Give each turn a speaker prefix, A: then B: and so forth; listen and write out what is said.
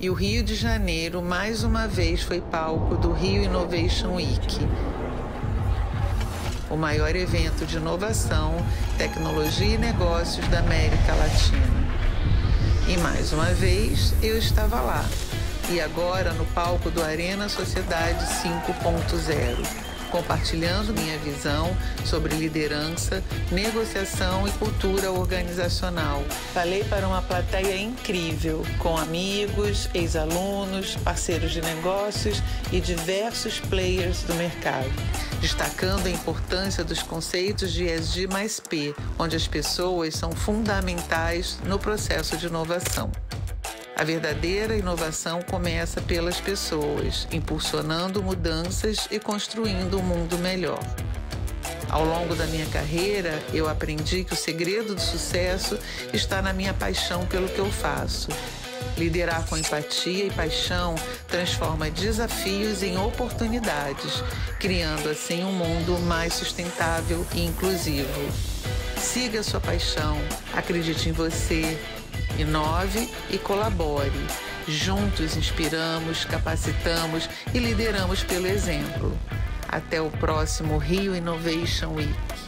A: e o Rio de Janeiro mais uma vez foi palco do Rio Innovation Week, o maior evento de inovação, tecnologia e negócios da América Latina. E mais uma vez eu estava lá, e agora no palco do Arena Sociedade 5.0 compartilhando minha visão sobre liderança, negociação e cultura organizacional. Falei para uma plateia incrível, com amigos, ex-alunos, parceiros de negócios e diversos players do mercado, destacando a importância dos conceitos de ESG mais P, onde as pessoas são fundamentais no processo de inovação. A verdadeira inovação começa pelas pessoas, impulsionando mudanças e construindo um mundo melhor. Ao longo da minha carreira, eu aprendi que o segredo do sucesso está na minha paixão pelo que eu faço. Liderar com empatia e paixão transforma desafios em oportunidades, criando assim um mundo mais sustentável e inclusivo. Siga sua paixão, acredite em você Inove e colabore. Juntos inspiramos, capacitamos e lideramos pelo exemplo. Até o próximo Rio Innovation Week.